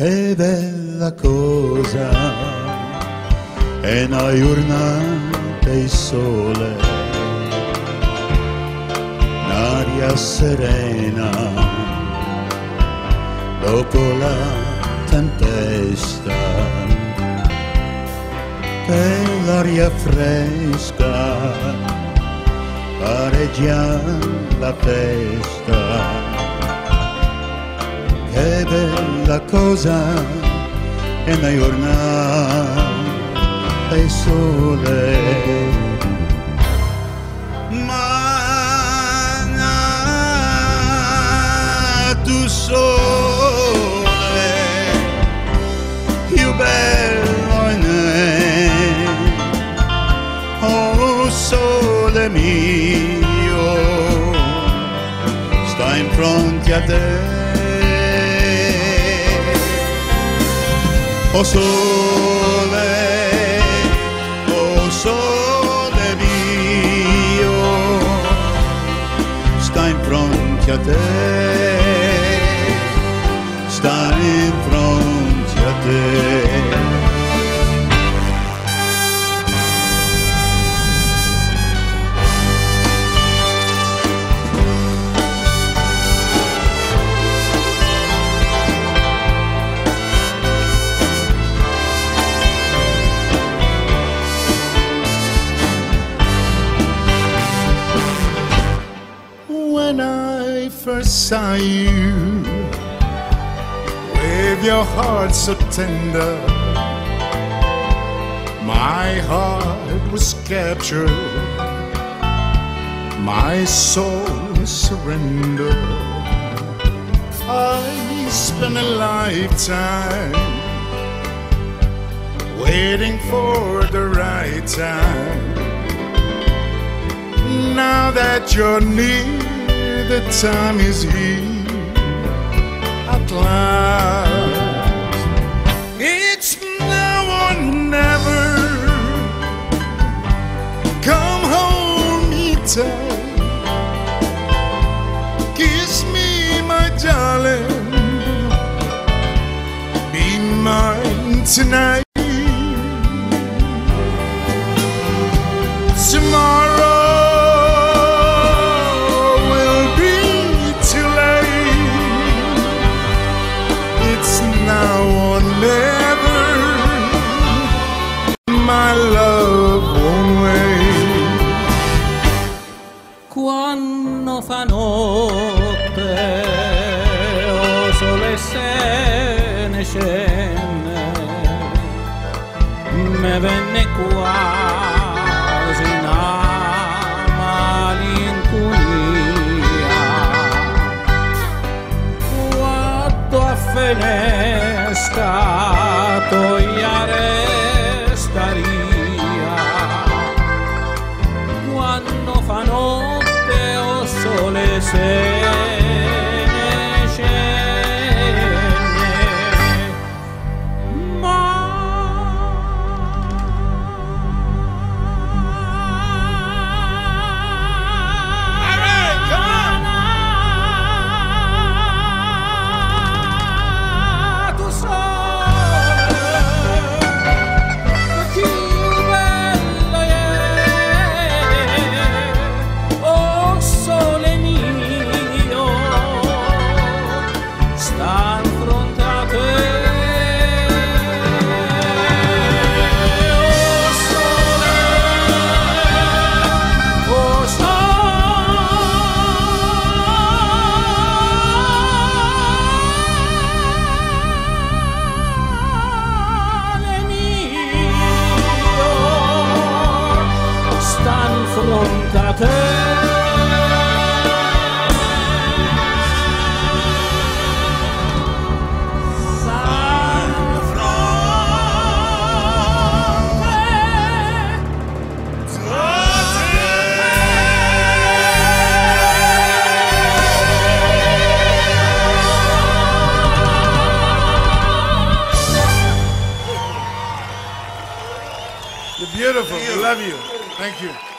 che bella cosa. È una giornata di sole, un'aria serena. Dopo la tempesta, che l'aria fresca. Pareggia la festa bella cosa è una giornata e tu sole più bello sole mio sta in fronte a te Oh sole, oh sole mio, sta in fronte a te, when I first saw you with your heart so tender. My heart was captured, my soul surrendered. I spent a lifetime waiting for the right time. Now that you're near the time is here at last. It's now or never. Come hold me tight. Kiss me, my darling. Be mine tonight. Notte, o sole se ne scende, me venne quasi una malinconia. Guardo a finestra, você. You're beautiful. We love you. Thank you.